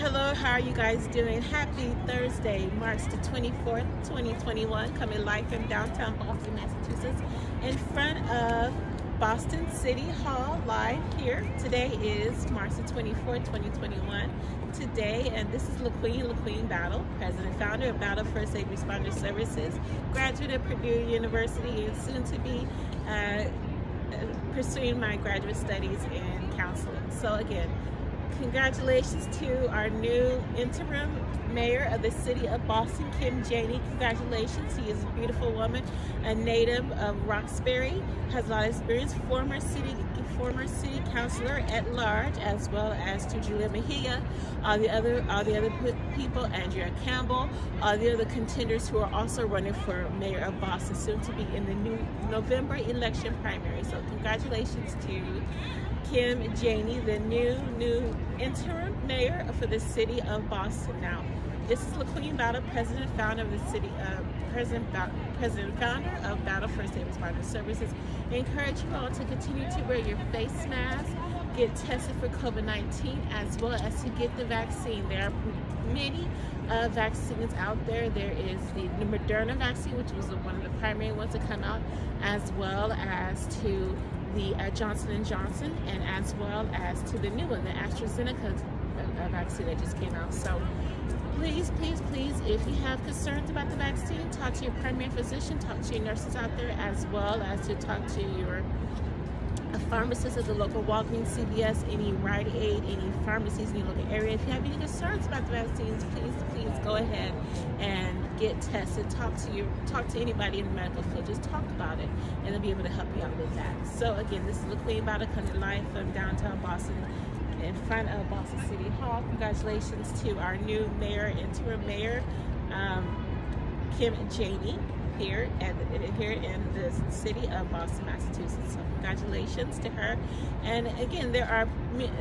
hello. How are you guys doing? Happy Thursday, March the 24th, 2021. Coming live from downtown Boston, Massachusetts, in front of Boston City Hall, live here. Today is March the 24th, 2021. Today, and this is LaQueen, LaQueen Battle, president founder of Battle First Aid Responder Services, graduate of Purdue University, and soon to be uh, pursuing my graduate studies in counseling. So again, congratulations to our new interim mayor of the city of Boston, Kim Janey. Congratulations. He is a beautiful woman, a native of Roxbury, has a lot of experience, former city former city councilor at large, as well as to Julia Mejia, all the other all the other people, Andrea Campbell, all the other contenders who are also running for mayor of Boston, soon to be in the new November election primary. So congratulations to Kim Janey, the new, new interim mayor for the city of Boston. Now, this is LaQueen Battle, president founder of the city, uh, president, president founder of Battle First Aid Responder Services. I encourage you all to continue to wear your face mask, get tested for COVID-19, as well as to get the vaccine. There are many uh, vaccines out there. There is the Moderna vaccine, which was one of the primary ones to come out, as well as to the uh, Johnson & Johnson and as well as to the new one, the AstraZeneca uh, vaccine that just came out. So please, please, please, if you have concerns about the vaccine, talk to your primary physician, talk to your nurses out there, as well as to talk to your a pharmacist at the local Walgreens, CVS, any Rite Aid, any pharmacies in your local area. If you have any concerns about the vaccines, please, please go ahead and get tested. Talk to your, talk to anybody in the medical field. Just talk about it, and they'll be able to help you out with that. So again, this is LaQueen coming live from downtown Boston in front of Boston City Hall. Congratulations to our new mayor, interim mayor, um, Kim Janey here at here in the city of Boston, Massachusetts. So congratulations to her. And again, there are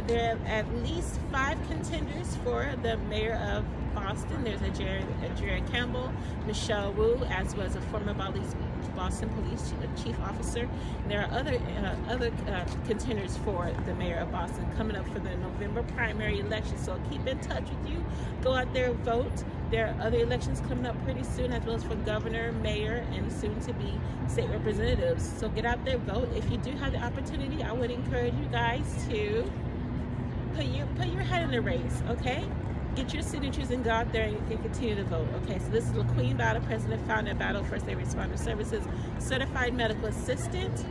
there are at least five contenders for the mayor of Boston. There's a Jared, Campbell, Michelle Wu, as well as a former Boston Police Chief Officer. There are other uh, other uh, contenders for the mayor of Boston coming up for the November primary election. So keep in touch with you. Go out there, vote. There are other elections coming up pretty soon, as well as for governor, mayor, and soon to be state representatives. So get out there, vote. If you do have the opportunity, I would encourage you guys to put your put your head in the race. Okay get your signatures and go out there and, continue to vote. Okay, so this is LaQueen Battle, President, Founder, Battle First Aid Responder Services, Certified Medical Assistant,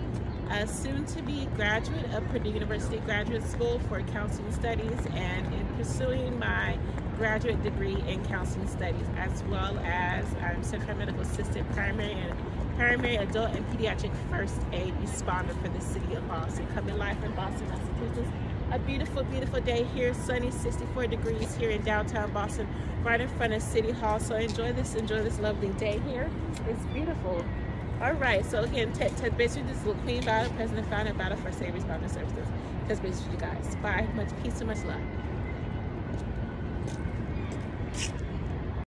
a soon-to-be graduate of Purdue University Graduate School for Counseling Studies, and pursuing my graduate degree in counseling studies, as well as I'm Certified Medical Assistant, Primary and Primary Adult and Pediatric First Aid Responder for the City of Boston. Coming live from Boston, Massachusetts a beautiful, beautiful day here. Sunny, 64 degrees here in downtown Boston, right in front of City Hall. So enjoy this, enjoy this lovely day here. It's beautiful. All right, so again, Ted base with this LaQueen Battle, President Founder Battle for Savings Responder Services. Ted with you guys. Bye. Much peace and much love. きっと。